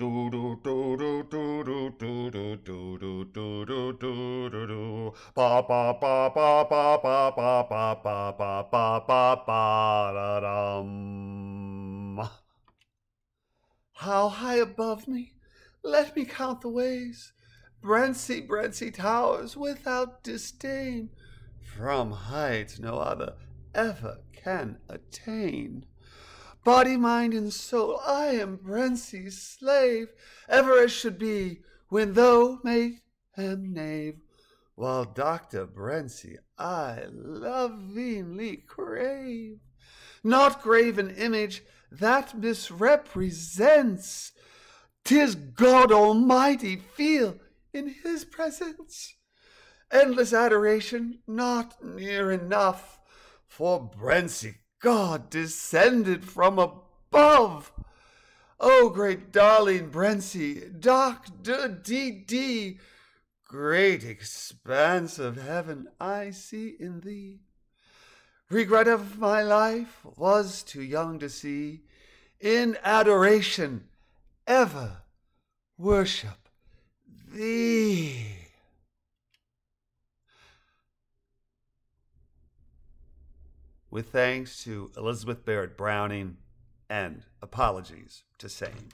Do do do do do do do do do do do do do do do ba ba ba ba ba ba ba ba ba ba ba ba ba da dum. How high above me? Let me count the ways. Brentzy, Brentzy towers without disdain. From heights no other ever can attain. Body, mind, and soul, I am Brentzy's slave, ever as should be, when thou mate am knave. While Dr. Brentzy I lovingly crave, not graven image that misrepresents, 'tis God Almighty feel in his presence. Endless adoration, not near enough, for Brentzy God descended from above. O great darling Brentzy, Doctor D.D., great expanse of heaven I see in thee. Regret of my life was too young to see, in adoration ever worship thee. With thanks to Elizabeth Barrett Browning and apologies to same.